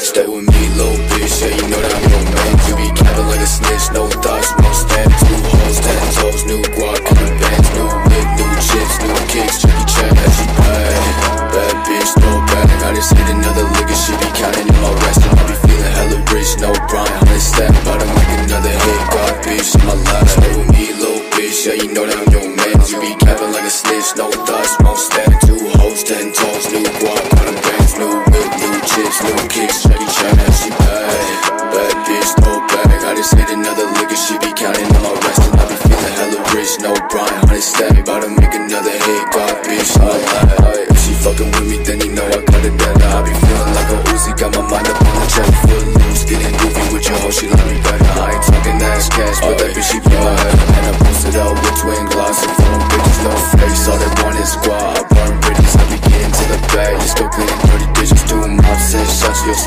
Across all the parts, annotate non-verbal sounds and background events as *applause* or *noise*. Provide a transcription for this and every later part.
Stay with me, little bitch, yeah, you know that I'm your man. You be capping like a snitch, no thoughts, no stand Two hoes, ten toes, new guac on the bands New whip, new chips, new kicks, Jackie Chan, as she bad. Bad bitch, no bag, I just hit another lick and she be counting in my rest. I be feeling hella rich, no Brian, hundred step About to make another hit, God bitch, in my life. Stay with me, little bitch, yeah, you know that I'm your man. You be capping like a snitch, no thoughts, no stand Two hoes, ten toes, new guac kicks, Jackie Chan, as she bad Bad bitch, no bag, I just hit another and she be counting in my rest. And I be feeling hella rich, no Brian, hundred step About to make another hit, God bitch, in my life If she fucking with me, then you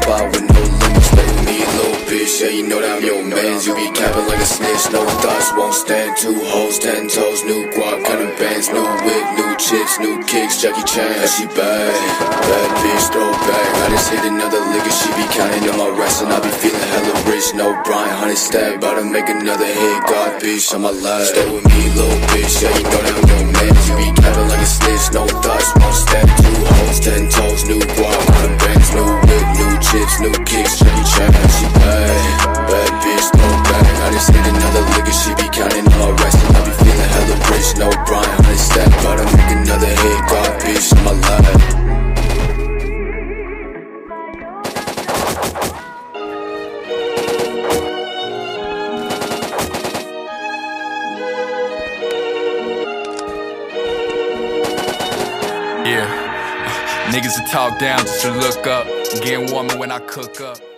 spot with no limits with me, little bitch, yeah, you know that I'm your mans You be capping like a snitch, no thoughts, won't stand. Two hoes, ten toes, new guac, of bands. New whip, new chips, new kicks, Jackie Chan, yeah, she bad. Bad bitch, throw back, I just hit another lick and she be counting on my rest. And I be feeling hella rich, no Brian, honey stab About to make another hit, God bitch, on my life Stay with me, little bitch, yeah, you know Yeah. *laughs* Niggas will talk down just to look up. Getting warmer when I cook up.